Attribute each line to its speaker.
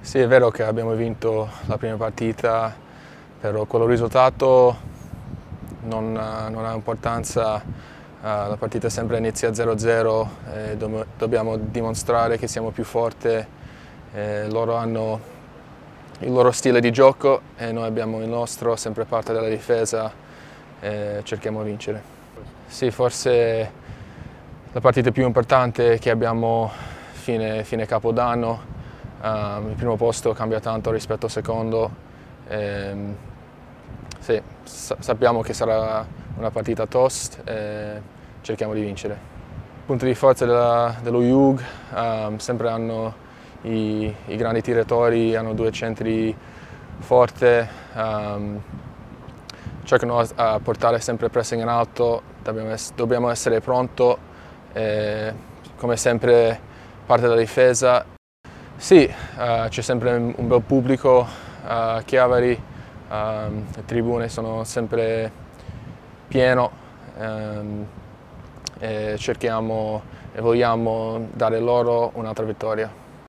Speaker 1: Sì, è vero che abbiamo vinto la prima partita, però quello risultato non, non ha importanza. Uh, la partita sempre inizia 0-0 e do dobbiamo dimostrare che siamo più forti. Eh, loro hanno il loro stile di gioco e noi abbiamo il nostro, sempre parte della difesa e cerchiamo di vincere. Sì, forse la partita più importante che abbiamo fine, fine Capodanno Um, il primo posto cambia tanto rispetto al secondo. E, ehm, sì, sa sappiamo che sarà una partita tost e cerchiamo di vincere. Il punto di forza della, dello Jug um, sempre hanno i, i, grandi tiratori, hanno due centri forti, um, cercano a portare sempre pressing in alto, dobbiamo, dobbiamo essere pronti, come sempre parte della difesa sì, uh, c'è sempre un bel pubblico a uh, Chiavari, uh, le tribune sono sempre piene um, e cerchiamo e vogliamo dare loro un'altra vittoria.